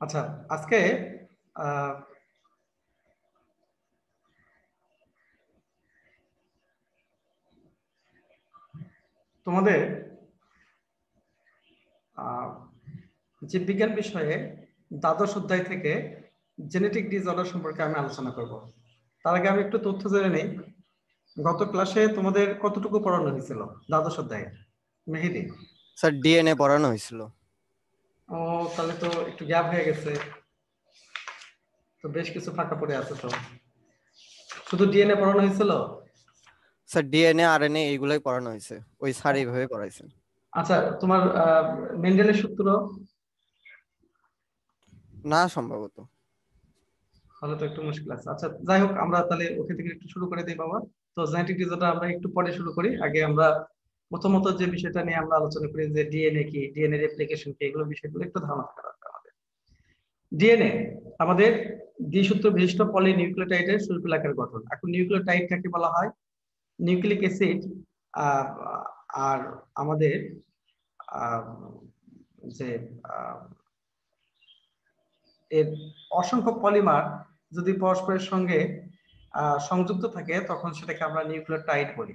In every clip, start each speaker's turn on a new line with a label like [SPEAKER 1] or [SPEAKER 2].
[SPEAKER 1] আচ্ছা আজকে তোমাদের জীববিজ্ঞান বিষয়ে দ্বাদশ অধ্যায় থেকে জেনেটিক ডিসঅর্ডার সম্পর্কে আমি আলোচনা করব। তার আগে আমি একটু তথ্য জেনে নেই। গত ক্লাসে তোমাদের কতটুকু পড়ানো হয়েছিল দ্বাদশ অধ্যায়ে? মেহেদি।
[SPEAKER 2] স্যার ডিএনএ পড়ানো হয়েছিল।
[SPEAKER 1] ও তাহলে তো একটু গ্যাপ হয়ে গেছে। তো বেশ কিছু ফাঁকা পড়ে আছে তো শুধু ডিএনএ পড়ানো হয়েছিল?
[SPEAKER 2] স্যার ডিএনএ আরএনএ এইগুলাই পড়ানো হয়েছে। ওই স্যার এইভাবে পড়াইছেন।
[SPEAKER 1] আচ্ছা তোমার মেন্ডেলের সূত্র?
[SPEAKER 2] না সম্ভবত।
[SPEAKER 1] তাহলে তো একটু মুশকিল আছে। আচ্ছা যাই হোক আমরা তাহলে ওখান থেকে একটু শুরু করে দিই বাবা। তো জেনেটিক ডিসঅর্ডার আমরা একটু পরে শুরু করি। আগে আমরা প্রথমত যে বিষয়টা নিয়ে আমরা আলোচনা করি যে ডিএনএ কি? ডিএনএ রেপ্লিকেশন কি? এগুলো বিষয়গুলো একটু ধারণা থাকা দরকার আমাদের। ডিএনএ আমাদের দ্বিসূত্র বিশিষ্ট পলিনিউক্লিওটাইডের সুরপিলাকার গঠন। এখন নিউক্লিওটাইড কাকে বলা হয়? নিউক্লিক অ্যাসিড আর আমাদের যে এর অসংখ্য পলিমার যদি পরস্পরের সঙ্গে সংযুক্ত থাকে, তখন সেটাকে আমরা নিউক্লিওটাইড বলি।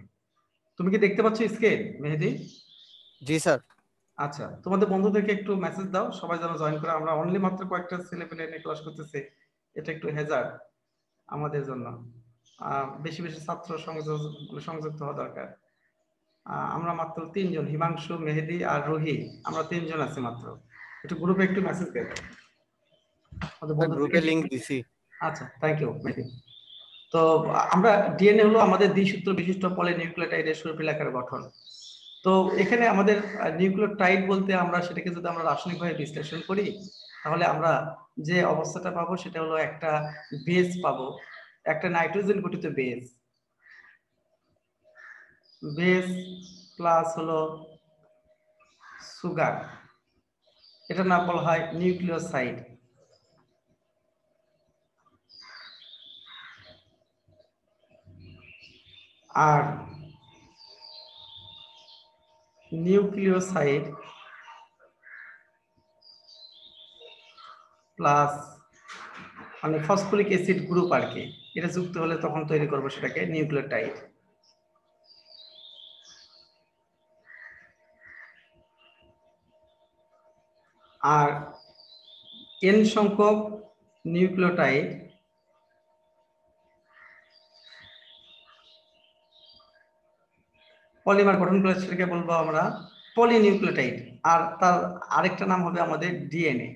[SPEAKER 1] তুমি কি দেখতে পাচ্ছ স্কেল মেহেদি?
[SPEAKER 2] জি স্যার।
[SPEAKER 1] আচ্ছা তোমাদের বন্ধুদেরকে একটু মেসেজ দাও সবাই যেন জয়েন করে। আমরা অনলি মাত্র কয়েকটা ছেলে পেলে নিয়ে ক্লাস করতেছি। এটা একটু হেজার আমাদের জন্য। বেশি বেশি ছাত্র সংযোগ সংযুক্ত হওয়া দরকার। আমরা মাত্র তিনজন হিমাংশু মেহেদি আর রোহি। আমরা তিনজন আছি মাত্র। একটু গ্রুপে একটু মেসেজ দেব
[SPEAKER 2] গ্রুপে লিংক দিছি।
[SPEAKER 1] আচ্ছা থ্যাংক ইউ মেহেদি। তো আমরা ডিএনএ হলো আমাদের দ্বিসূত্র বিশিষ্ট পলিনিউক্লিওটাইডের সুরপিলাকার গঠন। তো এখানে আমাদের নিউক্লিওটাইড বলতে আমরা সেটাকে যদি আমরা রাসায়নিকভাবে বিশ্লেষণ করি, তাহলে আমরা যে অবস্থাটা পাবো সেটা হলো একটা বেস পাবো, একটা নাইট্রোজেন গঠিত বেস বেস প্লাস হলো সুগার এটার নাম বলা হয় নিউক্লিওসাইড আর নিউক্লিওসাইড প্লাস মানে ফসফরিক অ্যাসিড গ্রুপ আর কি, এটা যুক্ত হলে তখন তৈরি করব সেটাকে নিউক্লিওটাইড। আর এন সংখ্যক নিউক্লিওটাইড পলিমার গঠন করে সেটাকে বলব আমরা পলিনিউক্লিওটাইড, আর তার আরেকটা নাম হবে আমাদের ডিএনএ।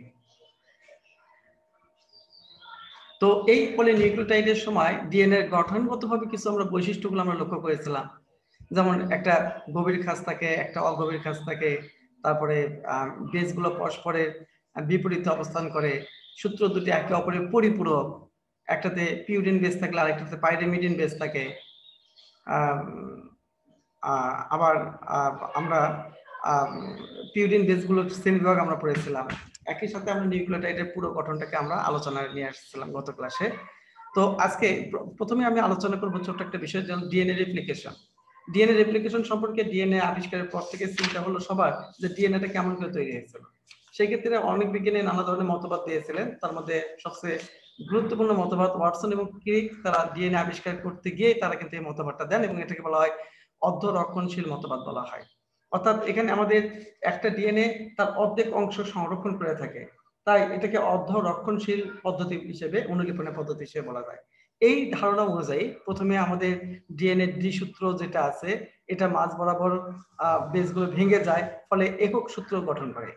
[SPEAKER 1] তো এই পলিনিউক্লিওটাইডের সময় ডিএনএ গঠনগতভাবে কিছু আমরা বৈশিষ্ট্যগুলো আমরা লক্ষ্য করেছিলাম। যেমন একটা গভীর খাস থাকে, একটা অগভীর খাস থাকে, তারপরে বেসগুলো পরস্পরের বিপরীতে অবস্থান করে, সূত্র দুটি একে অপরের পরিপূরক, একটাতে পিউরিন বেস থাকলে আরেকটাতে পাইরিমিডিন বেস থাকে। আবার আমরা পিউরিন বেসগুলোর শ্রেণীবিভাগ আমরা পড়েছিলাম। একই সাথে আমরা নিউক্লিওটাইডের পুরো গঠনটাকে আমরা আলোচনায় নিয়ে আসছিলাম গত ক্লাসে। তো আজকে প্রথমে আমি আলোচনা করব ছোট্ট একটা বিষয় যেমন ডিএনএ রেপ্লিকেশন। ডিএনএ রেপ্লিকেশন সম্পর্কে ডিএনএ আবিষ্কারের পর থেকে চিন্তা হলো সবার যে ডিএনএটা কেমন করে তৈরি হয়েছিল। সেই ক্ষেত্রে অনেক বিজ্ঞানী নানা ধরনের মতবাদ দিয়েছিলেন। তার মধ্যে সবচেয়ে গুরুত্বপূর্ণ মতবাদ ওয়াটসন এবং ক্রিক, তারা ডিএনএ আবিষ্কার করতে গিয়ে তারা কিন্তু এই মতবাদটা দেন এবং এটাকে বলা হয় অর্ধ রক্ষণশীল মতবাদ বলা হয়। অর্থাৎ এখানে আমাদের একটা ডিএনএ তার অর্ধেক অংশ সংরক্ষণ করে থাকে। তাই এটাকে অর্ধ রক্ষণশীল পদ্ধতি হিসেবে, অনুলিপনের পদ্ধতি হিসেবে বলা যায়। এই ধারণা অনুযায়ী প্রথমে আমাদের ডিএনএ ডি দ্বিসূত্র যেটা আছে, এটা মাঝ বরাবর বেসগুলো ভেঙে যায়, ফলে একক সূত্র গঠন করে।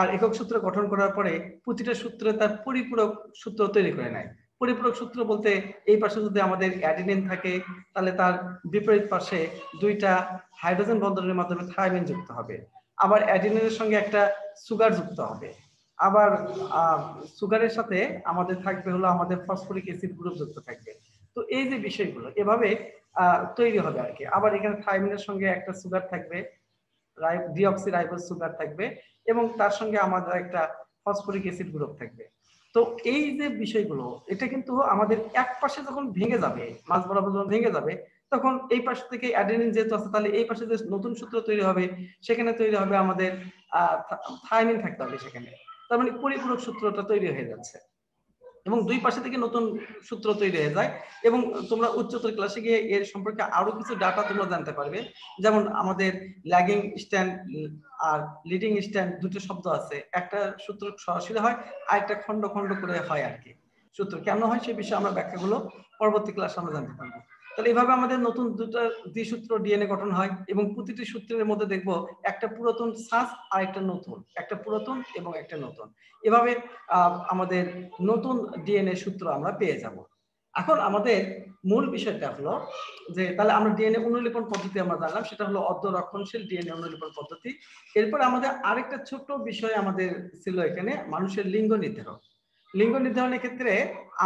[SPEAKER 1] আর একক সূত্র গঠন করার পরে প্রতিটা সূত্রে তার পরিপূরক সূত্র তৈরি করে নেয়। পরিপূরক সূত্র বলতে এই পাশে যদি আমাদের অ্যাডিনিন থাকে, তাহলে তার বিপরীত পাশে দুইটা হাইড্রোজেন বন্ধনের মাধ্যমে থাইমিন যুক্ত হবে। আবার অ্যাডিনিনের সঙ্গে একটা সুগার যুক্ত হবে। আবার সুগারের সাথে আমাদের থাকবে হলো আমাদের ফসফরিক অ্যাসিড গ্রুপ যুক্ত থাকবে। তো এই যে বিষয়গুলো, এভাবে তৈরি হবে আর কি। আবার এখানে থাইমিনের সঙ্গে একটা সুগার থাকবে ডিঅক্সি রাইবোজ সুগার থাকবে এবং তার সঙ্গে আমাদের একটা ফসফরিক অ্যাসিড গ্রুপ থাকবে। তো এই যে বিষয়গুলো, এটা কিন্তু আমাদের এক পাশে যখন ভেঙে যাবে, মাছ বরাবর যখন ভেঙে যাবে, তখন এই পাশ থেকে অ্যাডেনিন যেহেতু আছে, তাহলে এই পাশে যে নতুন সূত্র তৈরি হবে, সেখানে তৈরি হবে আমাদের, আহ থাইমিন থাকতে হবে সেখানে। তার মানে পরিপূরক সূত্রটা তৈরি হয়ে যাচ্ছে। এবং দুই পাশে থেকে নতুন সূত্র তৈরি হয়ে যায়। এবং তোমরা উচ্চতর ক্লাসে গিয়ে এর সম্পর্কে আরও কিছু ডাটা তোমরা জানতে পারবে। যেমন আমাদের ল্যাগিং স্ট্যান্ড আর লিডিং স্ট্যান্ড দুটো শব্দ আছে। একটা সূত্র সরাসরি হয়, আর একটা খন্ড খণ্ড করে হয় আর কি সূত্র কেন হয় সে বিষয়ে আমরা ব্যাখ্যাগুলো পরবর্তী ক্লাসে আমরা জানতে পারব। তাহলে এভাবে আমাদের নতুন দুটো দ্বিসূত্র ডিএনএ গঠন হয় এবং প্রতিটি সূত্রের মধ্যে দেখব একটা পুরাতন শ্বাস আর একটা নতুন, একটা পুরাতন এবং একটা নতুন। এভাবে আমাদের নতুন ডিএনএ সূত্র আমরা পেয়ে যাব। এখন আমাদের মূল বিষয়টা হলো যে, তাহলে আমরা ডিএনএ অনুলিপন পদ্ধতি আমরা জানলাম, সেটা হলো অর্ধ রক্ষণশীল ডিএনএ অনুলিপন পদ্ধতি। এরপর আমাদের আরেকটা ছোট্ট বিষয় আমাদের ছিল এখানে, মানুষের লিঙ্গ নির্ধারণ লিঙ্গ নির্ধারণের ক্ষেত্রে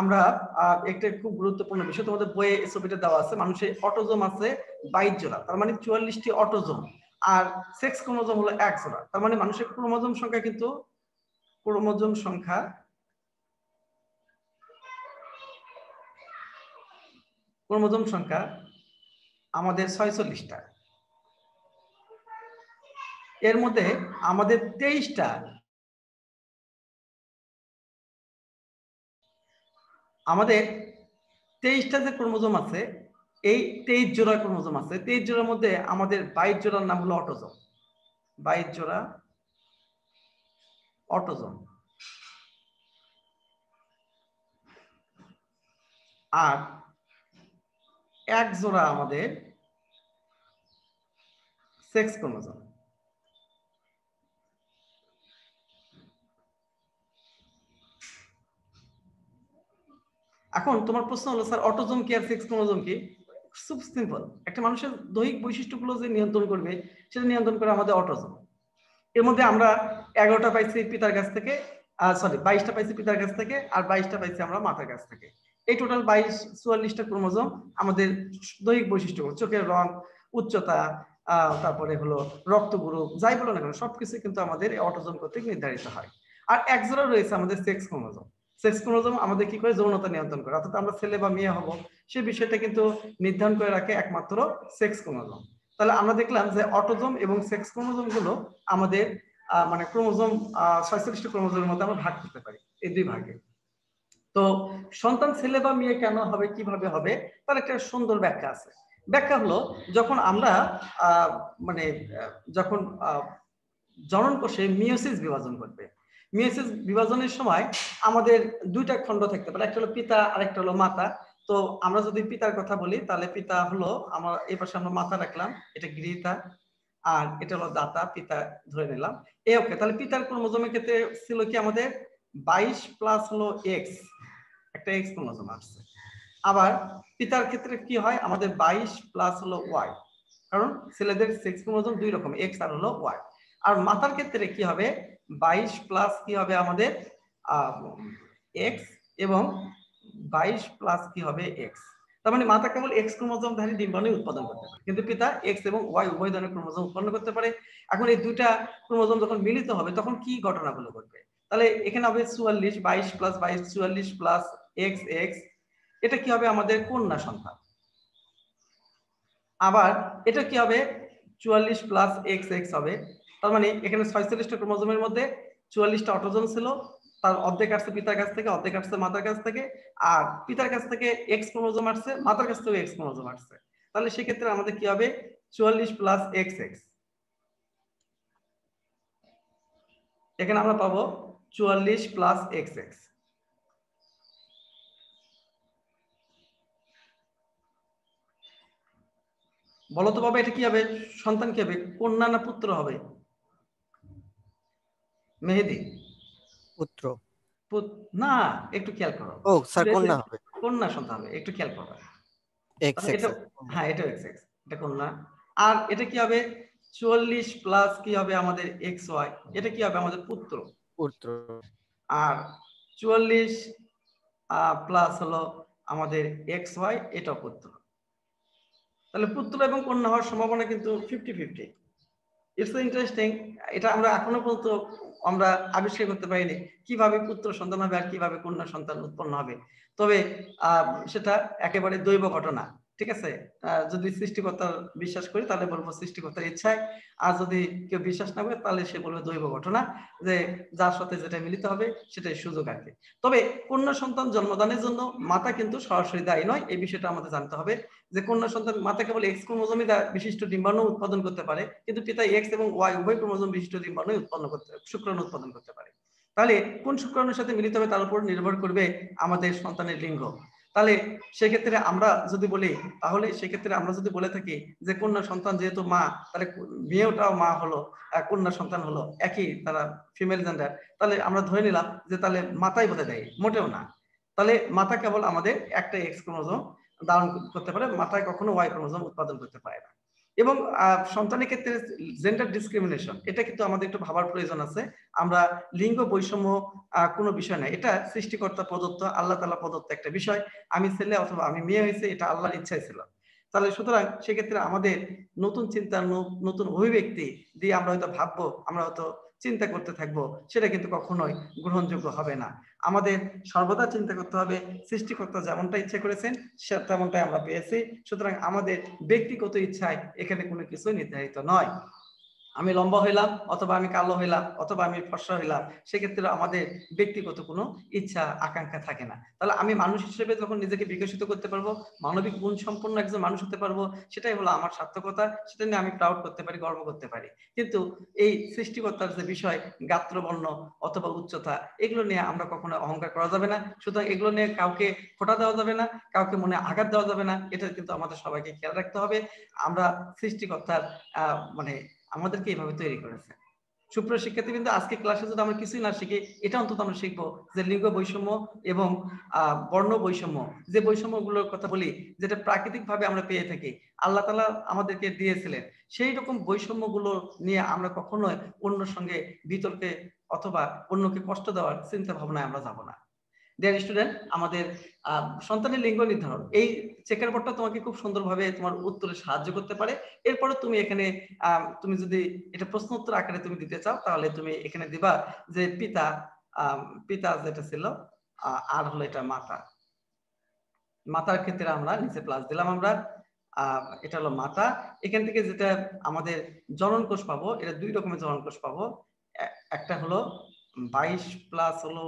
[SPEAKER 1] আমরা একটা খুব গুরুত্বপূর্ণ বিষয়, তোমাদের বইয়ে ছবিটা দেওয়া আছে, মানুষের অটোজোম আছে বাইশ জোড়া, তার মানে চুয়াল্লিশটি অটোজোম, আর সেক্স ক্রোমোজোম হলো এক জোড়া, তার মানে মানুষের ক্রোমোজোম সংখ্যা কিন্তু, ক্রোমোজোম সংখ্যা ক্রোমোজোম সংখ্যা আমাদের ছয়চল্লিশটা। এর মধ্যে আমাদের তেইশটা আমাদের তেইশটা যে ক্রোমোজোম আছে, এই তেইশ জোড়া ক্রোমোজোম আছে, তেইশ জোড়ার মধ্যে আমাদের বাইশ জোড়ার নাম হলো অটোজোম। বাইশ জোড়া অটোজোম। আর এক জোড়া আমাদের সেক্স ক্রোমোজোম। এখন তোমার প্রশ্ন হলো, স্যার, অটোজোম কি আর সেক্স ক্রোমোজোম কি? খুব সিম্পল একটা মানুষের দৈহিক বৈশিষ্ট্যগুলো যে নিয়ন্ত্রণ করবে, সেটা নিয়ন্ত্রণ করে আমাদের অটোজোম। এর মধ্যে আমরা এগারোটা পাইছি পিতার কাছ থেকে সরি বাইশটা পাইছি পিতার কাছ থেকে, আর বাইশটা পাইছি আমরা মাতার কাছ থেকে। এই টোটাল বাইশ, চুয়াল্লিশটা ক্রোমোজোম আমাদের দৈহিক বৈশিষ্ট্য চোখের রং, উচ্চতা তারপরে হলো রক্ত গ্রুপ, যাই বলো না কেন সবকিছু কিন্তু আমাদের অটোজোম কর্তৃক নির্ধারিত হয়। আর একজোড়া রয়েছে আমাদের সেক্স ক্রোমোজোম। সেক্স ক্রোমোজোম আমাদের কি করে যৌনতা নিয়ন্ত্রণ করে? অর্থাৎ আমরা ছেলে বা মেয়ে হব সেই বিষয়টা কিন্তু নির্ধারণ করে রাখে একমাত্র সেক্স ক্রোমোজোম তাহলে আমরা দেখলাম যে অটোজোম এবং সেক্স ক্রোমোজোমগুলো আমাদের মানে ক্রোমোজোম ছয়চল্লিশটি ক্রোমোজোমের মধ্যে আমরা ভাগ করতে পারি, এই দুই ভাগে। তো সন্তান ছেলে বা মেয়ে কেন হবে, কীভাবে হবে? তার একটা সুন্দর ব্যাখ্যা আছে। ব্যাখ্যা হলো, যখন আমরা মানে যখন জনন কোষে মিওসিস বিভাজন করবে মিওসিস বিভাজনের সময় আমাদের দুইটা খণ্ড থাকতে পারে, একটা হলো পিতা আরেকটা হলো মাতা। তো আমরা যদি পিতার কথা বলি, তাহলে পিতা হলো আমার এই পাশে আমরা মাথা রাখলাম, এটা গৃহীতা। আর এটা হলো দাতা, পিতা ধরে নিলাম। এ, ওকে, তাহলে পিতার ক্রোমোজোমের ক্ষেত্রে ছিল কি আমাদের? বাইশ প্লাস হলো এক্স, একটা এক্স ক্রোমোজোম আসছে। আবার পিতার ক্ষেত্রে কি হয়? আমাদের বাইশ প্লাস হলো ওয়াই, কারণ ছেলেদের সেক্স ক্রোমোজোম দুই রকম, এক্স আর হলো ওয়াই। আর মাতার ক্ষেত্রে কি হবে? বাইশ প্লাস কি হবে আমাদের এক্স এবং বাইশ প্লাস কি হবে এক্স তার মানে মাতা কেবল এক্স ক্রোমোজোম ধারী ডিম্বাণু উৎপাদন করতে পারে। কিন্তু পিতা এক্স এবং ওয়াই উভয় ধরনের ক্রোমোজোম উৎপন্ন করতে পারে। এখন এই দুইটা ক্রোমোজোম যখন মিলিত হবে, তখন কি ঘটনাগুলো ঘটবে? তাহলে এখানে হবে চুয়াল্লিশ, বাইশ প্লাস বাইশ, চুয়াল্লিশ প্লাস এক্স এক্স এটা কি হবে আমাদের কন্যা সন্তান আবার এটা কি হবে? চুয়াল্লিশ প্লাস এক্স এক্স হবে। তার মানে এখানে ছয়চল্লিশটা ক্রোমোজোমের মধ্যে চুয়াল্লিশটা অটোজন ছিল, তার অর্ধেক আসছে পিতার কাছ থেকে, অর্ধেক আসছে মাতার কাছ থেকে, আর পিতার কাছ থেকে এক্স ক্রোমোজোম আসছে, মাতার কাছ থেকে এক্স ক্রোমোজোম আসছে। তাহলে সেক্ষেত্রে আমাদের কি হবে? চুয়াল্লিশ প্লাস এক্স এক্স এখানে আমরা পাবো চুয়াল্লিশ প্লাস এক্স এক্স বলতো বাবা, এটা কি হবে? সন্তান কি হবে, কন্যা না পুত্র হবে? মেহেদি।
[SPEAKER 2] পুত্র।
[SPEAKER 1] না একটু খেয়াল করো।
[SPEAKER 2] ও স্যার কন্যা হবে।
[SPEAKER 1] কন্যা সন্তান হবে একটু খেয়াল করো।
[SPEAKER 2] এক্স
[SPEAKER 1] হ্যাঁ এটা এক্স এক্স এটা কন্যা। আর এটা কি হবে? চুয়াল্লিশ প্লাস কি হবে আমাদের এক্স ওয়াই এটা কি হবে আমাদের পুত্র?
[SPEAKER 2] পুত্র।
[SPEAKER 1] আর চুয়াল্লিশ প্লাস হলো আমাদের এক্স ওয়াই এটাও পুত্র। তাহলে পুত্র এবং কন্যা হওয়ার সম্ভাবনা কিন্তু ফিফটি ফিফটি ইটস ইন্টারেস্টিং এটা আমরা এখনও পর্যন্ত আমরা আবিষ্কার করতে পারিনি কীভাবে পুত্র সন্তান হবে আর কীভাবে কন্যা সন্তান উৎপন্ন হবে। তবে সেটা একেবারে দৈব ঘটনা। ঠিক আছে? যদি সৃষ্টিকর্তার বিশ্বাস করি, তাহলে বলব সৃষ্টিকর্তার ইচ্ছায়। আর যদি কেউ বিশ্বাস না করে, তাহলে সে বলবে দৈব ঘটনা, যে যার সাথে যেটা মিলিত হবে, সেটাই সুযোগ আর কি। তবে কন্যা সন্তান জন্মদানের জন্য মাতা কিন্তু সরাসরি দায়ী নয়, এই বিষয়টা আমাদের জানতে হবে। যে কন্যা সন্তান মাতা কেবল এক্স ক্রোমোজোমই বিশিষ্ট ডিম্বাণু উৎপাদন করতে পারে, কিন্তু পিতা এক্স এবং ওয়াই উভয় ক্রোমোজোম বিশিষ্ট ডিম্বাণু উৎপন্ন করতে, শুক্রাণু উৎপাদন করতে পারে। তাহলে কোন শুক্রাণুর সাথে মিলিত হবে, তার উপর নির্ভর করবে আমাদের সন্তানের লিঙ্গ। তাহলে সেক্ষেত্রে আমরা যদি বলি, তাহলে সেক্ষেত্রে আমরা যদি বলে থাকি যে কন্যা সন্তান যেহেতু মা, তাহলে মেয়েটাও মা হলো কন্যা সন্তান হলো একই তারা ফিমেল জেন্ডার তাহলে আমরা ধরে নিলাম যে তাহলে মাতাই বোধহয় দেয়, মোটেও না। তাহলে মাথা কেবল আমাদের একটা এক্স ক্রোমোজোম ধারণ করতে পারে মাথায় কখনো ওয়াই ক্রোমোজোম উৎপাদন করতে পারে না। এবং সন্তানের ক্ষেত্রে জেন্ডার ডিসক্রিমিনেশন এটা কিন্তু আমাদের একটু ভাবার প্রয়োজন আছে। আমরা লিঙ্গ বৈষম্য কোনো বিষয় না, এটা সৃষ্টিকর্তা প্রদত্ত, আল্লাহ তালা প্রদত্ত একটা বিষয়। আমি ছেলে অথবা আমি মেয়ে হয়েছে, এটা আল্লাহর ইচ্ছাই ছিল। তাহলে সুতরাং সেক্ষেত্রে আমাদের নতুন চিন্তা নতুন অভিব্যক্তি দিয়ে আমরা হয়তো ভাববো, আমরা হয়তো চিন্তা করতে থাকব, সেটা কিন্তু কখনোই গ্রহণযোগ্য হবে না। আমাদের সর্বদা চিন্তা করতে হবে, সৃষ্টিকর্তা যেমনটা ইচ্ছে করেছেন, সে তেমনটাই আমরা পেয়েছি। সুতরাং আমাদের ব্যক্তিগত ইচ্ছায় এখানে কোনো কিছু নির্ধারিত নয়। আমি লম্বা হইলাম অথবা আমি কালো হইলাম অথবা আমি ফর্সা হইলাম, সেক্ষেত্রে আমাদের ব্যক্তিগত কোনো ইচ্ছা, আকাঙ্ক্ষা থাকে না। তাহলে আমি মানুষ হিসেবে যখন নিজেকে বিকশিত করতে পারব, মানবিক গুণ সম্পন্ন একজন মানুষ হতে পারব, সেটাই হলো আমার সার্থকতা, সেটা নিয়ে আমি প্রাউড করতে পারি, গর্ব করতে পারি। কিন্তু এই সৃষ্টিকর্তার যে বিষয়, গাত্রবর্ণ অথবা উচ্চতা, এগুলো নিয়ে আমরা কখনো অহংকার করা যাবে না। সুতরাং এগুলো নিয়ে কাউকে ফোটা দেওয়া যাবে না, কাউকে মনে আঘাত দেওয়া যাবে না, এটা কিন্তু আমাদের সবাইকে খেয়াল রাখতে হবে। আমরা সৃষ্টিকর্তার মানে আমাদেরকে এইভাবে তৈরি করেছে। সুপ্রিয় শিক্ষার্থী কিন্তু আজকে ক্লাসে যদি আমরা কিছুই না শিখি, এটা অন্তত আমরা শিখব যে লিঙ্গ বৈষম্য এবং বর্ণ বৈষম্য, যে বৈষম্যগুলোর কথা বলি, যেটা প্রাকৃতিক ভাবে আমরা পেয়ে থাকি, আল্লাহ তালা আমাদেরকে দিয়েছিলেন। সেই রকম বৈষম্যগুলো নিয়ে আমরা কখনোই অন্যর সঙ্গে বিতর্কে অথবা অন্যকে কষ্ট দেওয়ার চিন্তা ভাবনায় আমরা যাব না। ডিয়ার স্টুডেন্ট আমাদের সন্তানের লিঙ্গ নির্ধারণ। এই চেকের বোর্ডটা তোমাকে খুব সুন্দরভাবে তোমার উত্তরে সাহায্য করতে পারে। এরপরে তুমি এখানে তুমি যদি এটা প্রশ্ন উত্তর আকারে তুমি দিতে চাও, তাহলে তুমি এখানে দিবা যে পিতা পিতা যেটা ছিল আর হলো এটা মাতা। মাতার ক্ষেত্রে আমরা নিচে প্লাস দিলাম আমরা এটা হলো মাতা। এখান থেকে যেটা আমাদের জনন কোষ পাবো, এটা দুই রকমের জনন কোষ পাবো। একটা হলো বাইশ প্লাস হলো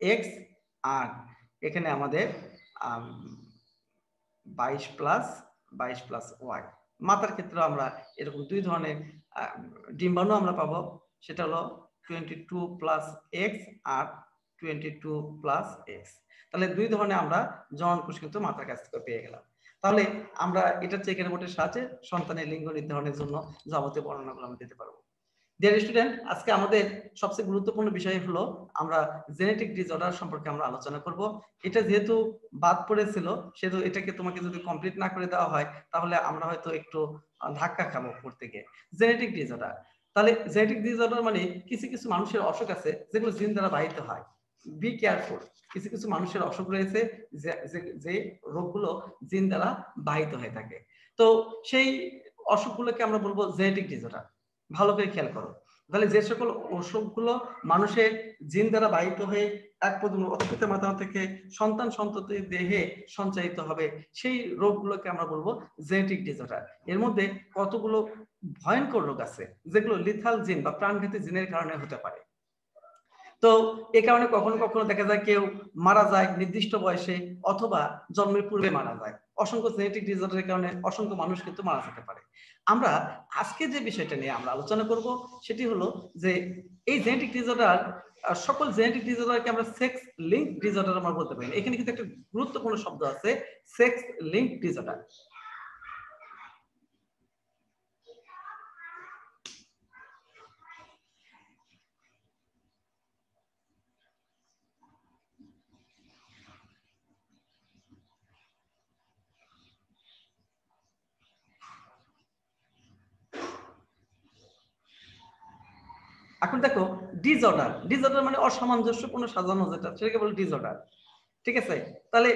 [SPEAKER 1] এক্স আর এখানে আমাদের বাইশ প্লাস বাইশ প্লাস ওয়াই মাতার ক্ষেত্রে আমরা এরকম দুই ধরনের ডিম্বাণু আমরা পাবো। সেটা হলো টোয়েন্টি টু প্লাস এক্স আর টোয়েন্টি টু প্লাস এক্স তাহলে দুই ধরনের আমরা জনন কোষ কিন্তু মাতার কাছ থেকে পেয়ে গেলাম। তাহলে আমরা এটা চেকের বোর্ডের সাহায্যে সন্তানের লিঙ্গ নির্ধারণের জন্য যাবতীয় বর্ণনাগুলো আমরা দিতে পারব। ডিয়ার স্টুডেন্ট আজকে আমাদের সবচেয়ে গুরুত্বপূর্ণ বিষয় হলো আমরা জেনেটিক ডিসঅর্ডার সম্পর্কে আমরা আলোচনা করব। এটা যেহেতু বাদ পড়েছিল, সেহেতু এটাকে তোমাকে যদি কমপ্লিট না করে দেওয়া হয়, তাহলে আমরা হয়তো একটু ধাক্কা খাব পড়তে গিয়ে জেনেটিক ডিসঅর্ডার তাহলে জেনেটিক ডিসঅর্ডার মানে কিছু কিছু মানুষের অসুখ আছে, যেগুলো জিন দ্বারা বাহিত হয়। বি কেয়ারফুল কিছু কিছু মানুষের অসুখ রয়েছে, যে- রোগগুলো জিন দ্বারা বাহিত হয়ে থাকে। তো সেই অসুখগুলোকে আমরা বলব জেনেটিক ডিসঅর্ডার ভালো করে খেয়াল করো। তাহলে যে সকল অসুখগুলো মানুষের জিন দ্বারা বাহিত হয়ে এক প্রজন্ম অতীত মাতা থেকে সন্তান সন্ততি দেহে সঞ্চারিত হবে, সেই রোগগুলোকে আমরা বলব জেনেটিক ডিজর্ডার এর মধ্যে কতগুলো ভয়ঙ্কর রোগ আছে, যেগুলো লিথাল জিন বা প্রাণঘাতী জিনের কারণে হতে পারে। তো এ কারণে কখনো কখনো দেখা যায় কেউ মারা যায় নির্দিষ্ট বয়সে অথবা জন্মের পূর্বে মারা যায়। অসংখ্য জেনেটিক ডিসঅর্ডারের কারণে অসংখ্য মানুষ কিন্তু মারা যেতে পারে। আমরা আজকে যে বিষয়টা নিয়ে আমরা আলোচনা করব সেটি হলো যে এই জেনেটিক ডিসঅর্ডার সকল জেনেটিক ডিসঅর্ডারকে আমরা সেক্স লিঙ্ক ডিসঅর্ডার আমরা বলতে পারি। এখানে কিন্তু একটা গুরুত্বপূর্ণ শব্দ আছে সেক্স লিঙ্ক ডিসঅর্ডার এখন দেখো ডিসঅর্ডার ডিসঅর্ডার মানে অসামঞ্জস্যপূর্ণ সাজানো যেটা, সেটাকে বলে ডিসঅর্ডার ঠিক আছে? তাহলে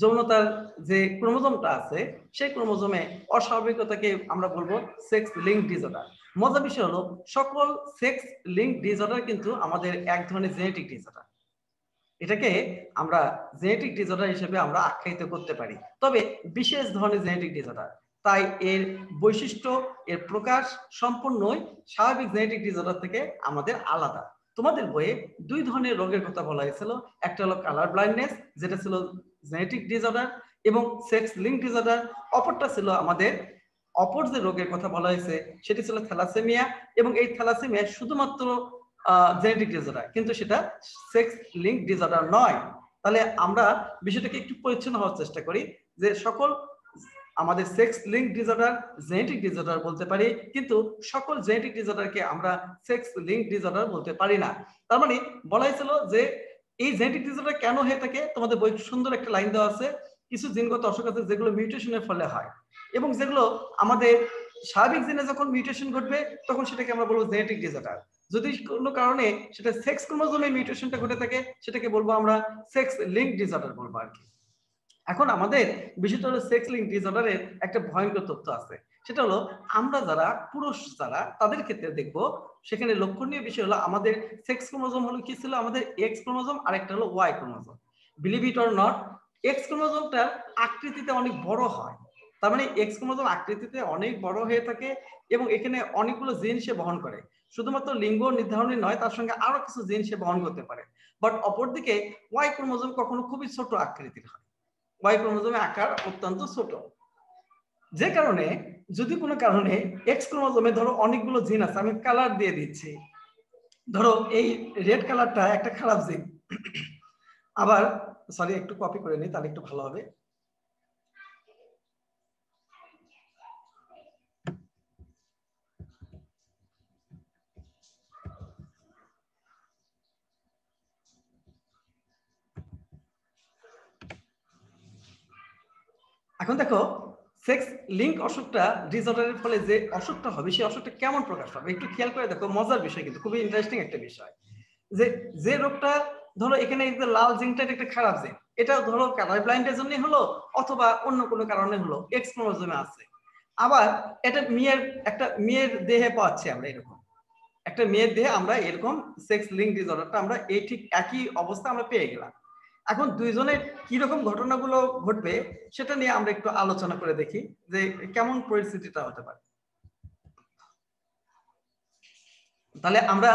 [SPEAKER 1] যৌনতার যে ক্রোমোজোমটা আছে, সেই ক্রোমোজোমে অস্বাভাবিকতাকে আমরা বলব সেক্স লিঙ্ক ডিসঅর্ডার মজা বিষয় হলো, সকল সেক্স লিঙ্ক ডিসঅর্ডার কিন্তু আমাদের এক ধরনের জেনেটিক ডিসঅর্ডার এটাকে আমরা জেনেটিক ডিসঅর্ডার হিসেবে আমরা আখ্যায়িত করতে পারি। তবে বিশেষ ধরনের জেনেটিক ডিসঅর্ডার তাই এর বৈশিষ্ট্য, এর প্রকাশ সম্পূর্ণই স্বাভাবিক জেনেটিক ডিসঅর্ডার থেকে আমাদের আলাদা। তোমাদের বইয়ে দুই ধরনের রোগের কথা বলা হয়েছিল। একটা হলো কালার ব্লাইন্ডনেস যেটা ছিল জেনেটিক ডিসঅর্ডার এবং সেক্স লিঙ্ক ডিসঅর্ডার অপরটা ছিল আমাদের অপর যে রোগের কথা বলা হয়েছে, সেটি ছিল থ্যালাসেমিয়া এবং এই থ্যালাসেমিয়া শুধুমাত্র জেনেটিক ডিসঅর্ডার কিন্তু সেটা সেক্স লিঙ্ক ডিসঅর্ডার নয়। তাহলে আমরা বিষয়টাকে একটু পরিচ্ছন্ন হওয়ার চেষ্টা করি যে সকল আমাদের sex link disorder genetic disorder বলতে পারি, কিন্তু সকল জেনেটিক ডিসঅর্ডারকে আমরা সেক্স লিঙ্ক ডিসঅর্ডার বলতে পারি না। তার মানে বলা হয়েছিল যে এই জেনেটিক ডিসঅর্ডার কেন হয়ে থাকে? তোমাদের বই সুন্দর একটা লাইন দেওয়া আছে, কিছু জিনগত অসুখ আছে যেগুলো মিউটেশনের ফলে হয়। এবং যেগুলো আমাদের স্বাভাবিক জিনে যখন মিউটেশন ঘটবে, তখন সেটাকে আমরা বলব জেনেটিক ডিসঅর্ডার যদি কোনো কারণে সেটা সেক্স ক্রোমোজোমে মিউটেশনটা ঘটে থাকে, সেটাকে বলব আমরা সেক্স লিঙ্ক ডিসঅর্ডার বলব আর কি। এখন আমাদের বিষয়টা হলো সেক্স লিঙ্ক ডিসঅর্ডারের একটা ভয়ঙ্কর তথ্য আছে। সেটা হলো, আমরা যারা, পুরুষ যারা, তাদের ক্ষেত্রে দেখব, সেখানে লক্ষণীয় বিষয় হলো আমাদের সেক্স ক্রোমোজোম হলো কি ছিল? আমাদের এক্স ক্রোমোজোম আর একটা হলো Y chromosome believe it or not X ক্রোমোজোমটা আকৃতিতে অনেক বড় হয়। তার মানে এক্স ক্রোমোজোম আকৃতিতে অনেক বড় হয়ে থাকে এবং এখানে অনেকগুলো জিন সে বহন করে। শুধুমাত্র লিঙ্গ নির্ধারণই নয়, তার সঙ্গে আরও কিছু জিন সে বহন করতে পারে। বাট অপরদিকে ওয়াই ক্রোমোজোম কখনো খুবই ছোট আকৃতির হয়। ওয়াই ক্রোমোজোমের আকার অত্যন্ত ছোট। যে কারণে যদি কোনো কারণে এক্স ক্রোমোজোমে ধরো অনেকগুলো জিন আছে, আমি কালার দিয়ে দিচ্ছি। ধরো এই রেড কালারটা একটা খারাপ জিন। আবার সরি একটু কপি করে নিই, তাহলে একটু ভালো হবে। এখন দেখো সেক্স লিঙ্ক অসুখটা ডিসঅর্ডারের ফলে যে অসুখটা হবে, সেই অসুখটা কেমন প্রকাশ পাবে? একটু খেয়াল করে দেখো, মজার বিষয় কিন্তু, খুবই ইন্টারেস্টিং একটা বিষয়। যে যে রোগটা ধরো এখানে লাল জিনটা একটা খারাপ জিন। এটা ধরো কালার ব্লাইন্ডের জন্য হলো, অথবা অন্য কোনো কারণে হলো এক্স আছে। আবার এটা মেয়ের, একটা মেয়ের দেহে পাচ্ছি আমরা এরকম। একটা মেয়ের দেহে আমরা এরকম সেক্স লিঙ্ক ডিসঅর্ডারটা আমরা এই ঠিক একই অবস্থা আমরা পেয়ে গেলাম। এখন দুইজনের কি রকম ঘটনাগুলো ঘটবে, সেটা নিয়ে আমরা একটু আলোচনা করে দেখি যে কেমন পরিস্থিতিটা হতে পারে। তাহলে আমরা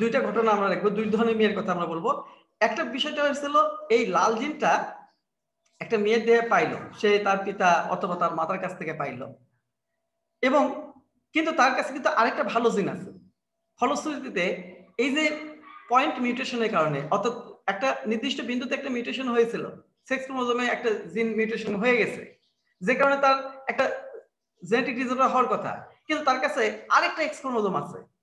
[SPEAKER 1] দুইটা ঘটনা আমরা দেখব, দুই ধরনের মেয়ের কথা আমরা বলব। একটা বিষয়টা হয়েছিল, এই লাল জিনটা একটা মেয়ের দেহে পাইলো, সে তার পিতা অথবা তার মাতার কাছ থেকে পাইলো। এবং কিন্তু তার কাছে কিন্তু আরেকটা ভালো জিন আছে। ফলশ্রুতিতে এই যে পয়েন্ট মিউটেশনের কারণে, অর্থাৎ একটা নির্দিষ্ট বিন্দুতে একটা মিউটেশন হয়েছিল। সেক্স ক্রোমোজোমে একটা জিন মিউটেশন হয়ে গেছে। যে কারণে তার একটা জেনেটিক ডিসঅর্ডার হওয়ার কথা। কিন্তু তার কাছে আরেকটা এক্স ক্রোমোজোম আছে।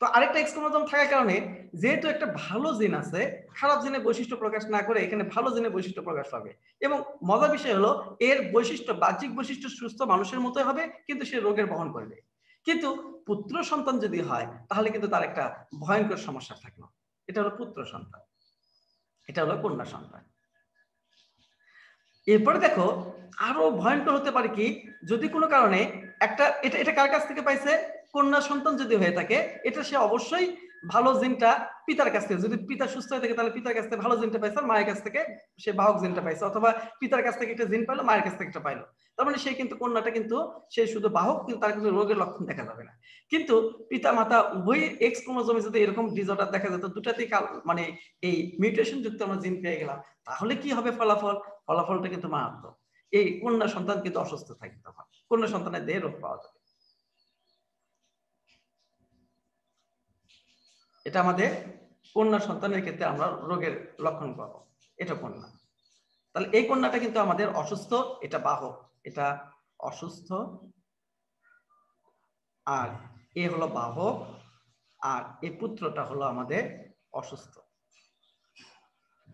[SPEAKER 1] তো আরেকটা এক্স ক্রোমোজোম থাকার কারণে যেহেতু একটা ভালো জিন আছে, খারাপ জিনের বৈশিষ্ট্য প্রকাশ না করে এখানে ভালো জিনের বৈশিষ্ট্য প্রকাশ পাবে। এবং মজার বিষয় হলো, এর বৈশিষ্ট্য, বাহ্যিক বৈশিষ্ট্য সুস্থ মানুষের মতোই হবে, কিন্তু সে রোগের বহন করবে। কিন্তু পুত্র সন্তান যদি হয়, তাহলে কিন্তু তার একটা ভয়ঙ্কর সমস্যা থাকল। এটা হলো পুত্র সন্তান। এটা হলো কন্যা সন্তান। এরপরে দেখো, আরও ভয়ঙ্কর হতে পারে কি, যদি কোনো কারণে একটা, এটা এটা কার কাছ থেকে পাইছে? কন্যা সন্তান যদি হয়ে থাকে, এটা সে অবশ্যই ভালো জিনটা পিতার কাছ থেকে, যদি পিতা সুস্থ হয়ে থাকে তাহলে পিতার কাছ থেকে ভালো জিনটা পাইছে মায়ের কাছ থেকে সে বাহক জিনটা পাইছে, অথবা পিতার কাছ থেকে একটা জিন পাইলো, মায়ের কাছ থেকে একটা পাইলো। তার মানে সে কিন্তু কন্যাটা কিন্তু, সে শুধু বাহক, কিন্তু তার কিন্তু রোগের লক্ষণ দেখা যাবে না। কিন্তু পিতা মাতা উভয় এক্স ক্রোমোজোমে যদি এরকম ডিসঅর্ডার দেখা যেত দুটাতেই মানে এই মিউটেশন যুক্ত আমরা জিন পেয়ে গেলাম, তাহলে কি হবে ফলাফল? ফলাফলটা কিন্তু মারাত্মক। এই কন্যা সন্তান কিন্তু অসুস্থ থাকে তখন। কন্যা সন্তানের দেহে রোগ পাওয়া যাবে। এটা আমাদের কন্যা সন্তানের ক্ষেত্রে আমরা রোগের লক্ষণ পাবো। এটা কন্যা। তাহলে এই কন্যাটা কিন্তু আমাদের অসুস্থ, এটা বাহক। এটা অসুস্থ আর এ হলো বাহক আর এই পুত্রটা হলো আমাদের অসুস্থ।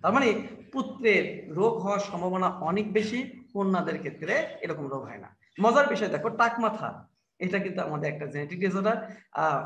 [SPEAKER 1] তার মানে পুত্রের রোগ হওয়ার সম্ভাবনা অনেক বেশি, কন্যাদের ক্ষেত্রে এরকম রোগ হয় না। মজার বিষয় দেখো টাক মাথা এটা কিন্তু আমাদের একটা জেনেটিক ডিসঅর্ডার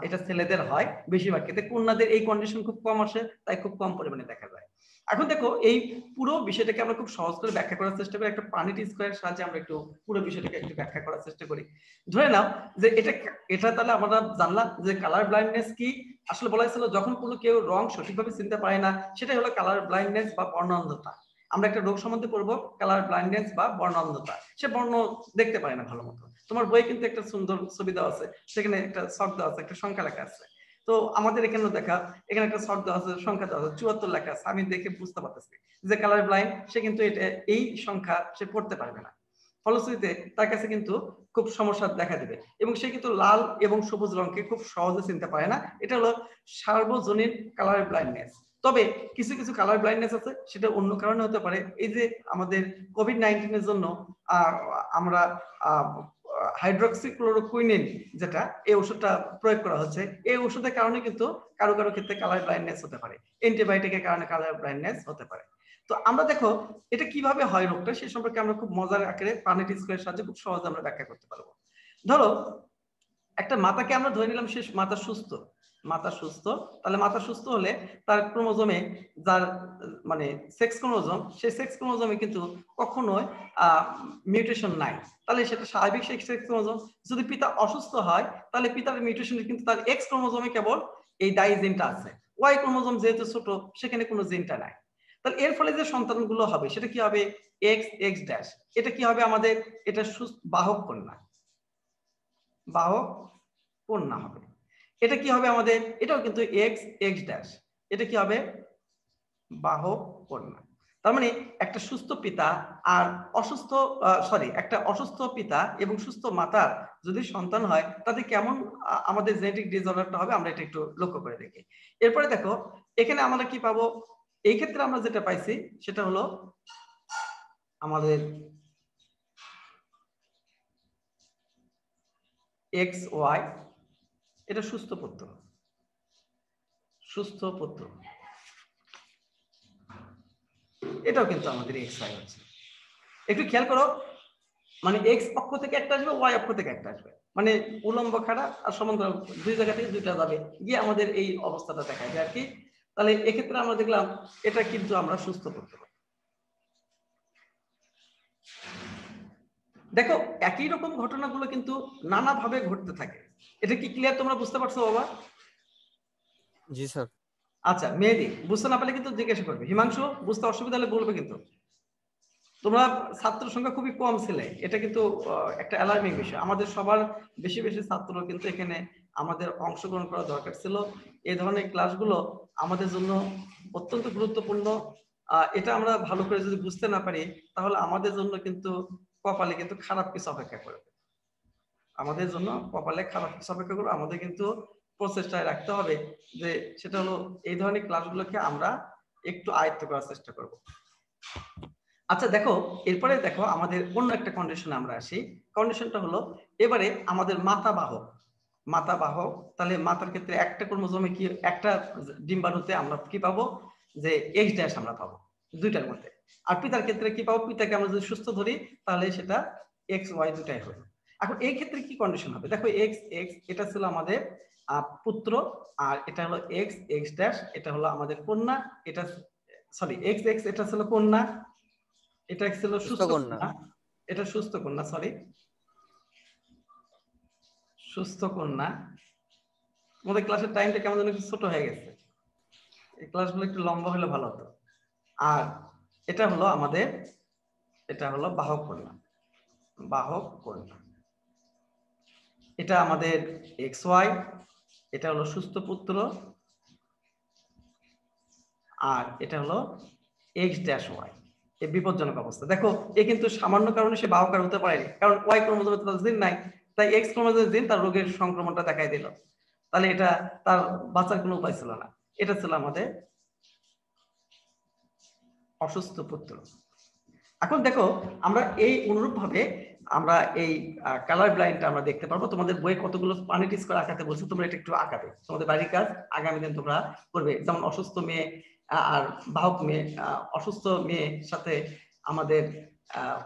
[SPEAKER 1] এটা ছেলেদের হয় বেশিরভাগ ক্ষেত্রে। কন্যাদের এই কন্ডিশন খুব কম আসে, তাই খুব কম পরিমাণে দেখা যায়। এখন দেখো, এই পুরো বিষয়টাকে আমরা খুব সহজ করে ব্যাখ্যা করার চেষ্টা করি। একটা পানিটি স্কোয়ার সাহায্যে আমরা একটু পুরো বিষয়টাকে একটু ব্যাখ্যা করার চেষ্টা করি। ধরে নাও যে এটা এটা তাহলে আমরা জানলাম যে কালার ব্লাইন্ডনেস কি? আসলে বলা হয়েছিল যখন কোনো কেউ রং সঠিকভাবে চিনতে পারে না, সেটাই হলো কালার ব্লাইন্ডনেস বা বর্ণান্ধতা আমরা একটা রোগ সম্বন্ধে পড়ব কালার ব্লাইন্ডনেস বা বর্ণান্ধতা। সে বর্ণ দেখতে পারে না ভালো মতো তোমার বই কিন্তু একটা সুন্দর ছবি দেওয়া আছে, সেখানে একটা শখ দেওয়া আছে, একটা সংখ্যা লেখা আছে। তো আমাদের এখানেও দেখা, এখানে একটা শখ দেওয়া আছে, সংখ্যা দেওয়া আছে, চুয়াত্তর লেখা আছে, আমি দেখে বুঝতে পারতেছি। যে কালার ব্লাইন্ড সে কিন্তু এটা, এই সংখ্যা সে পড়তে পারবে না। ফলশ্রুতিতে তার কাছে কিন্তু খুব সমস্যা দেখা দিবে। এবং সে কিন্তু লাল এবং সবুজ রঙকে খুব সহজে চিনতে পারে না। এটা হলো সার্বজনীন কালার ব্লাইন্ডনেস তবে কিছু কিছু কালার ব্লাইন্ডনেস আছে, সেটা অন্য কারণে হতে পারে। এই যে আমাদের কোভিড নাইন্টিনের জন্য আমরা হাইড্রক্সিক্লোরোকুইনিন যেটা, এই ওষুধটা প্রয়োগ করা হচ্ছে। এই ওষুধের কারণে কিন্তু কারও কারও ক্ষেত্রে কালার ব্লাইন্ডনেস হতে পারে। অ্যান্টিবায়োটিকের কারণে কালার ব্লাইন্ডনেস হতে পারে। তো আমরা দেখো, এটা কীভাবে হয় রোগটা, সে সম্পর্কে আমরা খুব মজার আকারে পানিটি স্কোয়ার সাহায্যে খুব সহজে আমরা ব্যাখ্যা করতে পারব। ধরো, একটা মাতাকে আমরা ধরে নিলাম, সে মাতা সুস্থ। মাতা সুস্থ, তাহলে মাতা সুস্থ হলে তার ক্রোমোজোমে যার মানে সেক্স ক্রোমোজোম, সেই সেক্স ক্রোমোজোমে কিন্তু কখনোই মিউটেশন নাই। তাহলে সেটা স্বাভাবিক সেক্স ক্রোমোজোম। যদি পিতা অসুস্থ হয়, তাহলে পিতার মিউটেশন কিন্তু তার এক্স ক্রোমোজোমে কেবল এই ডাই জিনটা আছে। ওয়াই ক্রোমোজোম যেহেতু ছোট, সেখানে কোনো জিনটা নাই। তাহলে এর ফলে যে সন্তানগুলো হবে, সেটা কি হবে? এক্স এক্স ড্যাশ এটা কি হবে আমাদের? এটা সুস্থ, বাহক কন্যা। বাহক কন্যা হবে। এটা কি হবে আমাদের? এটাও কিন্তু এক্স এক্স ড্যাশ এটা কি হবে? বাহক কন্যা তার মানে একটা সুস্থ পিতা আর অসুস্থ সরি একটা অসুস্থ পিতা এবং সুস্থ মাতার যদি সন্তান হয়, তাতে কেমন আমাদের জেনেটিক ডিসঅর্ডারটা হবে আমরা এটা একটু লক্ষ্য করে দেখি। এরপরে দেখো, এখানে আমরা কি পাবো? এই ক্ষেত্রে আমরা যেটা পাইছি, সেটা হলো আমাদের এক্স ওয়াই এটা সুস্থ পুত্র। সুস্থ পুত্র। এটাও কিন্তু আমাদের এক্স ওয়াই হচ্ছে একটু খেয়াল করো মানে এক্স পক্ষ থেকে একটা আসবে ওয়াই অক্ষ থেকে একটা আসবে। মানে উলম্ব খাড়া আর সমান্তরাল দুই জায়গা থেকে দুইটা যাবে। গিয়ে আমাদের এই অবস্থাটা দেখা যায় আর কি। তাহলে এক্ষেত্রে আমরা দেখলাম, এটা কিন্তু আমরা সুস্থ করতে পারি দেখো, একই রকম ঘটনাগুলো কিন্তু নানাভাবে ঘটতে থাকে। এটা কি ক্লিয়ার তোমরা বুঝতে পারছ বাবা?
[SPEAKER 2] জি স্যার।
[SPEAKER 1] আচ্ছা মেহেদি বুঝতে না পারলে কিন্তু জিজ্ঞাসা করবে। হিমাংশু বুঝতে অসুবিধা হলে বলবে কিন্তু। তোমরা ছাত্র সংখ্যা খুবই কম ছিলে। এটা কিন্তু একটা অ্যালার্মিং বিষয়। আমাদের সবার বেশি বেশি ছাত্র কিন্তু এখানে আমাদের অংশগ্রহণ করা দরকার ছিল। এই ধরনের ক্লাসগুলো আমাদের জন্য অত্যন্ত গুরুত্বপূর্ণ। এটা আমরা ভালো করে যদি বুঝতে না পারি তাহলে আমাদের জন্য কিন্তু কপালে কিন্তু খারাপ কিছু অপেক্ষা করবে। আমাদের জন্য কপালে খারাপ কিছু অপেক্ষা করবে আমাদের কিন্তু প্রচেষ্টায় রাখতে হবে যে সেটা হলো এই ধরনের ক্লাসগুলোকে আমরা একটু আয়ত্ত করার চেষ্টা করব। আচ্ছা দেখো এরপরে দেখো আমাদের অন্য একটা কন্ডিশনে আমরা আসি। কন্ডিশনটা হলো এবারে আমাদের মাথা বাহক মাতা বাহক তাহলে মাতার ক্ষেত্রে একটা ক্রোমোজোমে কি একটা ডিম্বাণুতে আমরা কি পাবো? যে এক্স ড্যাশ আমরা পাবো দুইটার মধ্যে। আর পিতার ক্ষেত্রে কি পাবো? পিতাকে আমরা যদি সুস্থ ধরি তাহলে সেটা এক্স ওয়াই দুটাই হবে। এখন এই ক্ষেত্রে কি কন্ডিশন হবে? দেখো এক্স এক্স এটা ছিল আমাদের পুত্র আর এটা হলো এক্স এক্স ড্যাশ এটা হলো আমাদের কন্যা এটা সরি এক্স এক্স এটা ছিল কন্যা এটা ছিল সুস্থ কন্যা। এটা সুস্থ কন্যা সরি সুস্থ কন্যা। আমাদের ক্লাসের টাইমটা কেমন যেন একটু ছোট হয়ে গেছে। এই ক্লাসগুলো একটু লম্বা হলে ভালো হতো। আর এটা হলো আমাদের এটা হলো বাহক কন্যা। বাহক কন্যা। এটা আমাদের এক্স ওয়াই, এটা হলো সুস্থ পুত্র, আর এটা হলো এক্স ড্যাশ ওয়াই। এই বিপজ্জনক অবস্থা। দেখো, এ কিন্তু সামান্য কারণে সে বাহকার হতে পারেনি, কারণ ওয়াই ক্রোমোজোমে তার জিন নাই, তাই এক্স ক্রোমোজোমের জিন তার রোগের সংক্রমণটা দেখাই দিল। তাহলে এটা তার বাঁচার কোনো উপায় ছিল না। এটা ছিল আমাদের অসুস্থ পুত্র। এখন দেখো, আমরা এই অনুরূপ ভাবে আমরা এই কালার ব্লাইন্ডটা আমরা দেখতে পারব। তোমাদের বইয়ে কতগুলো পানিটিস করে আঁকাতে বলছো, তোমরা এটা একটু আঁকাবে। তোমাদের বাড়ির কাজ আগামী দিন তোমরা করবে। যেমন অসুস্থ মেয়ে আর বাহক মেয়ে অসুস্থ মেয়ের সাথে আমাদের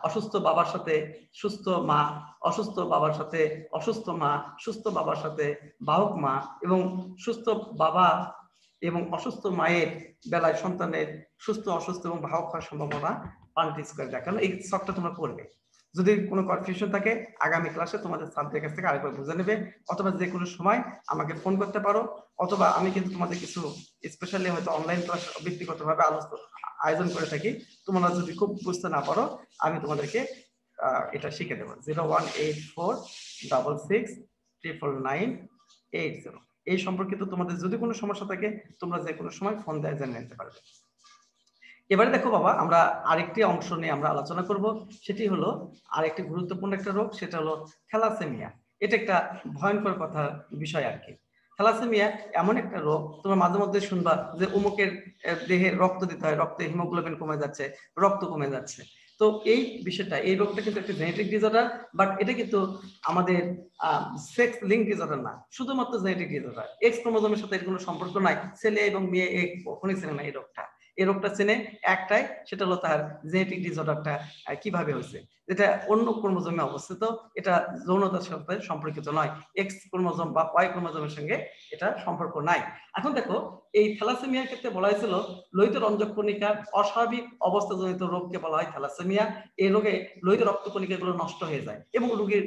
[SPEAKER 1] অসুস্থ বাবার সাথে সুস্থ মা, অসুস্থ বাবার সাথে অসুস্থ মা, সুস্থ বাবার সাথে বাহক মা এবং সুস্থ বাবা এবং অসুস্থ মায়ের বেলায় সন্তানের সুস্থ, অসুস্থ এবং বাহক হওয়ার সম্ভাবনা পান্টি স্কোয়ার দেখানো এই শখটা তোমরা করবে যদি কোনো কনফিউশন থাকে, আগামী ক্লাসে তোমাদের সাবজেক্ট কাছ থেকে আরেকবার বুঝে নেবে, অথবা যে কোনো সময় আমাকে ফোন করতে পারো, অথবা আমি কিন্তু তোমাদের কিছু স্পেশালি হয়তো অনলাইন ক্লাস ব্যক্তিগতভাবে আলোচনা, আয়োজন করে থাকি, তোমরা যদি খুব বুঝতে না পারো, আমি তোমাদেরকে এটা শিখে দেবো। Zero one eight four double six triple nine eight zero এই সম্পর্কিত তোমাদের যদি কোনো সমস্যা থাকে, তোমরা যে কোনো সময় ফোন দেয় জেনে নিতে পারবে। এবারে দেখো বাবা, আমরা আরেকটি অংশ নিয়ে আমরা আলোচনা করব। সেটি হলো আরেকটি গুরুত্বপূর্ণ একটা রোগ, সেটা হলো থ্যালাসেমিয়া। এটা একটা ভয়ঙ্কর কথা বিষয় আর কি। থ্যালাসেমিয়া এমন একটা রোগ, তোমরা মাঝে মধ্যে শুনবা যে অমুকের দেহে রক্ত দিতে হয়, রক্তে হিমোগ্লোবিন কমে যাচ্ছে, রক্ত কমে যাচ্ছে। তো এই বিষয়টা, এই রোগটা কিন্তু একটা জেনেটিক ডিসঅর্ডার, বাট এটা কিন্তু আমাদের সেক্স লিঙ্ক ডিসঅর্ডার না। শুধুমাত্র জেনেটিক ডিসঅর্ডার। এক্স ক্রোমোজোমের সাথে এর কোনো সম্পর্ক নাই। ছেলে এবং মেয়ে কখনোই চেনে না এই রোগটা। এই রোগটা চেনে একটাই, সেটা হলো তার জেনেটিক ডিসঅর্ডারটা কীভাবে হয়েছে? যেটা অন্য ক্রোমোজোমে অবস্থিত, এটা যৌনতার সাথে সম্পর্কিত নয়। এক্স ক্রোমোজোম বা ওয়াই ক্রোমোজোমের সঙ্গে এটা সম্পর্ক নাই। এখন দেখো, এই থ্যালাসেমিয়ার ক্ষেত্রে বলা হয়েছিল, লোহিত রঞ্জক কণিকার অস্বাভাবিক অবস্থাজনিত রোগকে বলা হয় থ্যালাসেমিয়া। এই রোগে লোহিত রক্ত কণিকাগুলো নষ্ট হয়ে যায় এবং রোগীর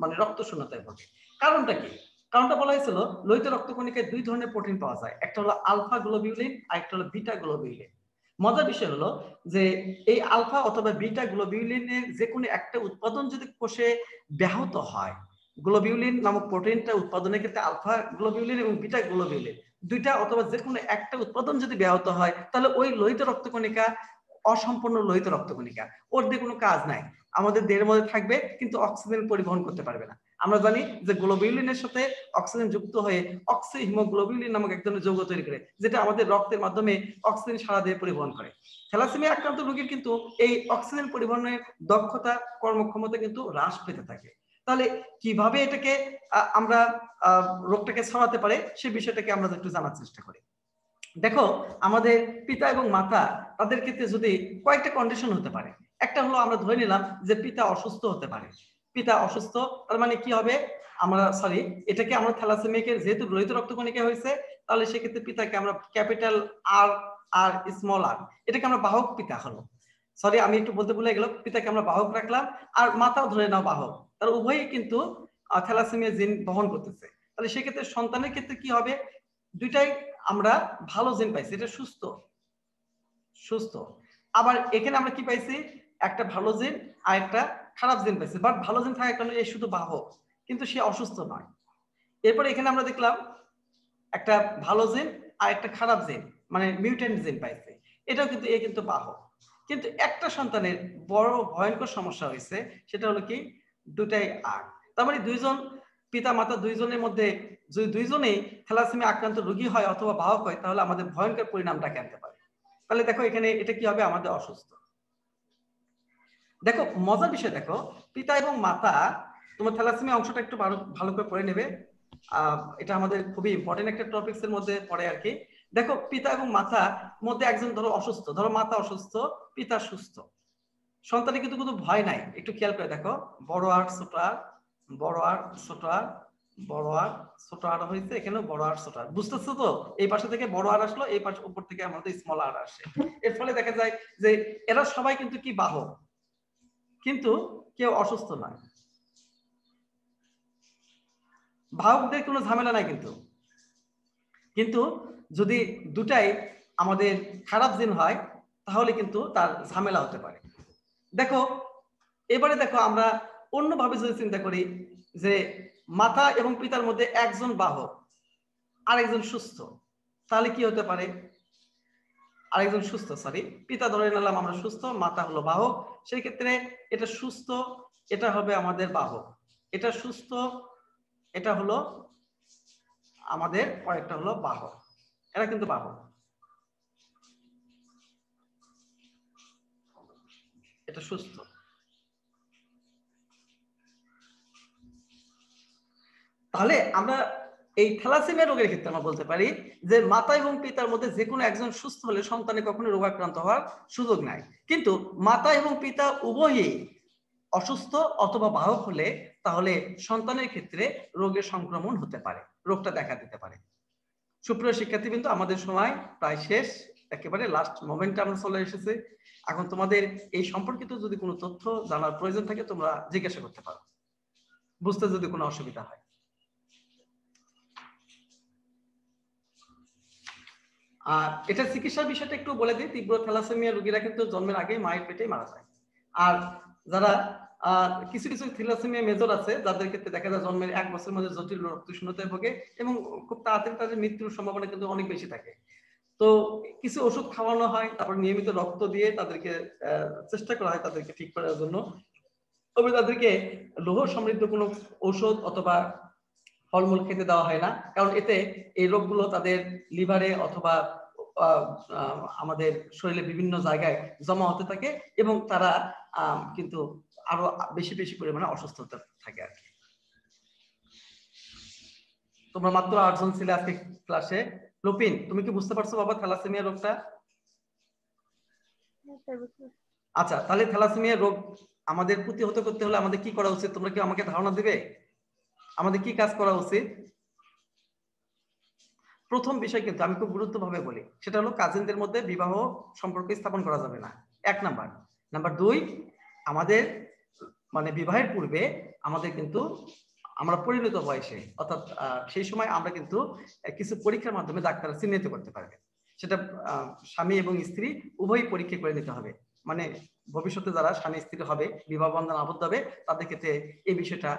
[SPEAKER 1] মানে রক্ত শূন্যতায় ভোগে। কারণটা কি? কারণটা বলা হয়েছিল, লোহিত রক্ত কণিকায় দুই ধরনের প্রোটিন পাওয়া যায়। একটা হলো আলফা গ্লোবিউলিন, আর একটা হলো বিটা গ্লোবিউলিন। মজার বিষয় হলো যে এই আলফা অথবা বিটা গ্লোবিউলিনের যে কোনো একটা উৎপাদন যদি কোষে ব্যাহত হয়, গ্লোবিউলিন নামক প্রোটিনটা উৎপাদনের ক্ষেত্রে আলফা গ্লোবিউলিন এবং বিটা গ্লোবিউলিন, দুইটা অথবা যে কোনো একটা উৎপাদন যদি ব্যাহত হয়, তাহলে ওই লোহিত রক্তকণিকা অসম্পূর্ণ লোহিত রক্তকণিকা। ওর দিয়ে কোনো কাজ নাই। আমাদের দেহের মধ্যে থাকবে, কিন্তু অক্সিজেন পরিবহন করতে পারবে না। আমরা জানি যে গ্লোবিউলিনের সাথে অক্সিজেন যুক্ত হয়ে অক্সি হিমোগ্লোবিউলিন নামক এক ধরনের যৌগ তৈরি করে, যেটা আমাদের রক্তের মাধ্যমে অক্সিজেন সারা দেহে পরিবহন করে। থ্যালাসেমিয়া আক্রান্ত রোগীর কিন্তু এই অক্সিজেন পরিবহনের দক্ষতা, কর্মক্ষমতা কিন্তু হ্রাস পেতে থাকে। তাহলে কীভাবে এটাকে আমরা রোগটাকে ছড়াতে পারে সে বিষয়টাকে আমরা একটু জানার চেষ্টা করি। দেখো, আমাদের পিতা এবং মাতা তাদের ক্ষেত্রে যদি কয়েকটা কন্ডিশন হতে পারে। একটা হলো আমরা ধরে নিলাম যে পিতা অসুস্থ হতে পারে। পিতা অসুস্থ, তার মানে কি হবে? আমরা সরি এটাকে আমরা থ্যালাসেমিয়াকে, যেহেতু লোহিত রক্তকণিকা হয়েছে, তাহলে সেক্ষেত্রে পিতাকে আমরা ক্যাপিটাল আর আর স্মল আর এটাকে আমরা বাহক পিতা হলো। সরি আমি একটু বলতে ভুলে গেলাম, পিতাকে আমরা বাহক রাখলাম, আর মাতাও ধরে নাও বাহক। তার উভয়ই কিন্তু থ্যালাসেমিয়া জিন বহন করতেছে। তাহলে সেক্ষেত্রে সন্তানের ক্ষেত্রে কি হবে? দুইটাই আমরা ভালো জিন পাইছি, এটা সুস্থ। সুস্থ। আবার এখানে আমরা কি পাইছি? একটা ভালো জিন আর একটা খারাপ জিন পাইছি বাট ভালো জিন থাকার কারণে এই শুধু বাহক, কিন্তু সে অসুস্থ নয়। এরপরে এখানে আমরা দেখলাম একটা ভালো জিন আর একটা খারাপ জিন মানে মিউটেন্ট জিন পাইছে। এটাও কিন্তু, এ কিন্তু বাহক। কিন্তু একটা সন্তানের বড় ভয়ঙ্কর সমস্যা হয়েছে, সেটা হলো কি? দুটাই আর তার মানে দুইজন পিতা মাতা দুইজনের মধ্যে যদি দুইজনেই থ্যালাসেমিয়া আক্রান্ত রোগী হয় অথবা বাহক হয়, তাহলে আমাদের ভয়ঙ্কর পরিণামটা কেনতে পারে। তাহলে দেখো এখানে এটা কি হবে? আমাদের অসুস্থ। দেখো, মজার বিষয় দেখো, পিতা এবং মাতা তোমার থ্যালাসেমিয়া অংশটা একটু ভালো করে পড়ে নেবে। এটা আমাদের খুবই ইম্পর্টেন্ট একটা টপিক্স এর মধ্যে পড়ে আর কি। দেখো, পিতা এবং মাতা মধ্যে একজন ধরো অসুস্থ, ধরো মাতা অসুস্থ, পিতা সুস্থ। সন্তানের কিন্তু কোনো ভয় নাই, একটু খেয়াল করে দেখো। বড় আর ছোট আর, বড় আর ছোট আর, বড় আর ছোট আর হয়েছে এখানে বড় আর ছোট আর। বুঝতেছো তো? এই পাশে থেকে বড় আর আসলো, এই পাশে উপর থেকে আমাদের স্মল আর আসে। এর ফলে দেখা যায় যে এরা সবাই কিন্তু কি বাহক? কিন্তু কেউ অসুস্থ নয়। বাহকদের কোনো ঝামেলা নাই কিন্তু। কিন্তু যদি দুটাই আমাদের খারাপ জিন হয়, তাহলে কিন্তু তার ঝামেলা হতে পারে। দেখো, এবারে দেখো আমরা অন্যভাবে যদি চিন্তা করি যে মাতা এবং পিতার মধ্যে একজন বাহক আর একজন সুস্থ, তাহলে কি হতে পারে? আরেকজন সুস্থ সরি পিতা ধরে নিলাম আমরা সুস্থ, মাতা হলো বাহক। সেই ক্ষেত্রে এটা সুস্থ, এটা হবে আমাদের বাহক। এটা সুস্থ, এটা হলো আমাদের কয়েকটা হলো বাহক। এরা কিন্তু বাহক। এটা সুস্থ। তাহলে আমরা এই থ্যালাসেমিয়া রোগের ক্ষেত্রে আমরা বলতে পারি যে মাতা এবং পিতার মধ্যে যে কোনো একজন সুস্থ হলে সন্তানে কখনো রোগাক্রান্ত হওয়ার সুযোগ নাই। কিন্তু মাতা এবং পিতা উভয়ই অসুস্থ অথবা বাহক হলে তাহলে সন্তানের ক্ষেত্রে রোগের সংক্রমণ হতে পারে, রোগটা দেখা দিতে পারে। সুপ্রিয় শিক্ষার্থীবৃন্দ, আমাদের সময় প্রায় শেষ, একেবারে লাস্ট মোমেন্টে আমরা চলে এসেছে। এখন তোমাদের এই সম্পর্কিত যদি কোনো তথ্য জানার প্রয়োজন থাকে তোমরা জিজ্ঞাসা করতে পারো। বুঝতে যদি কোনো অসুবিধা হয়। আর এটা চিকিৎসার বিষয়টা একটু বলে দিই, তীব্র থ্যালাসেমিয়া রোগীরা কিন্তু জন্মের আগে মায়ের পেটেই মারা যায়। আর যারা কিছু কিছু থ্যালাসেমিয়া মেজর আছে, যাদের ক্ষেত্রে দেখা যায় জন্মের এক বছরের মধ্যে জটিল রক্তশূন্যতায় ভোগে এবং খুব তাড়াতাড়ি তাদের মৃত্যুর সম্ভাবনা কিন্তু অনেক বেশি থাকে। তো কিছু ওষুধ খাওয়ানো হয়, তারপর নিয়মিত রক্ত দিয়ে তাদেরকে চেষ্টা করা হয় তাদেরকে ঠিক করার জন্য। তবে তাদেরকে লোহ সমৃদ্ধ কোনো ঔষধ অথবা ফলমূল খেতে দেওয়া হয় না। কারণ এতে এই রোগগুলো তাদের লিভারে অথবা আমাদের শরীরে বিভিন্ন জায়গায় জমা হতে থাকে এবং তারা কিন্তু আরও বেশি বেশি পরিমাণে অসুস্থ হতে থাকে আর কি। তোমরা মাত্র আটজন ছিলে আজকে ক্লাসে লোপিন তুমি কি বুঝতে পারছ বাবা থ্যালাসেমিয়া রোগটা? আচ্ছা তাহলে থ্যালাসেমিয়া রোগ আমাদের প্রতিহত করতে হলে আমাদের কি করা উচিত? তোমরা কি আমাকে ধারণা দিবে? আমাদের কি কাজ করা উচিত? প্রথম বিষয় কিন্তু আমি খুব গুরুত্বভাবে বলি, সেটা হলো কাজিনদের মধ্যে বিবাহ সম্পর্ক স্থাপন করা যাবে না। এক নাম্বার। নাম্বার দুই, আমাদের মানে বিবাহের পূর্বে আমাদের কিন্তু আমরা পরিণত বয়সে, অর্থাৎ সেই সময় আমরা কিন্তু কিছু পরীক্ষার মাধ্যমে ডাক্তার চিহ্নিত করতে পারবে। সেটা স্বামী এবং স্ত্রী উভয়ই পরীক্ষা করে নিতে হবে। মানে ভবিষ্যতে যারা স্বামী স্ত্রী হবে, বিবাহ বন্ধন আবদ্ধ হবে, তাদের ক্ষেত্রে এই বিষয়টা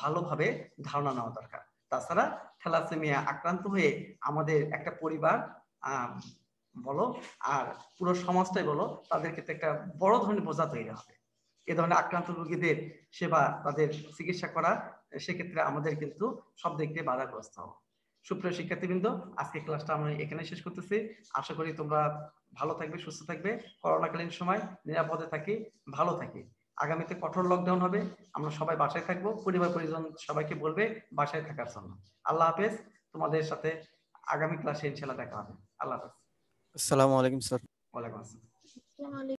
[SPEAKER 1] ভালোভাবে ধারণা নেওয়া দরকার। তাছাড়া থ্যালাসেমিয়া আক্রান্ত হয়ে আমাদের একটা পরিবার বলো, আর পুরো সমাজটাই বলো, তাদের ক্ষেত্রে একটা বড় ধরনের বোঝা তৈরি হবে। এ ধরনের আক্রান্ত রোগীদের সেবা, তাদের চিকিৎসা করা, সেক্ষেত্রে আমাদের কিন্তু সব দিক দিয়ে বাধাগ্রস্ত। সুপ্রিয় শিক্ষার্থীবৃন্দ আজকে ক্লাসটা আমরা এখানে শেষ করতেছি। আশা করি তোমরা ভালো থাকবে সুস্থ থাকবে। করোনাকালীন সময় নিরাপদে থাকি ভালো থাকি। আগামীতে কঠোর লকডাউন হবে আমরা সবাই বাসায় থাকব পরিবার পরিজন সবাইকে বলবে বাসায় থাকার জন্য। আল্লাহ হাফেজ তোমাদের সাথে আগামী ক্লাসে ইনশাল্লাহ দেখা হবে। আল্লাহ হাফেজ।
[SPEAKER 2] আসসালামু আলাইকুম স্যার।
[SPEAKER 1] ওয়ালাইকুম আসসালাম।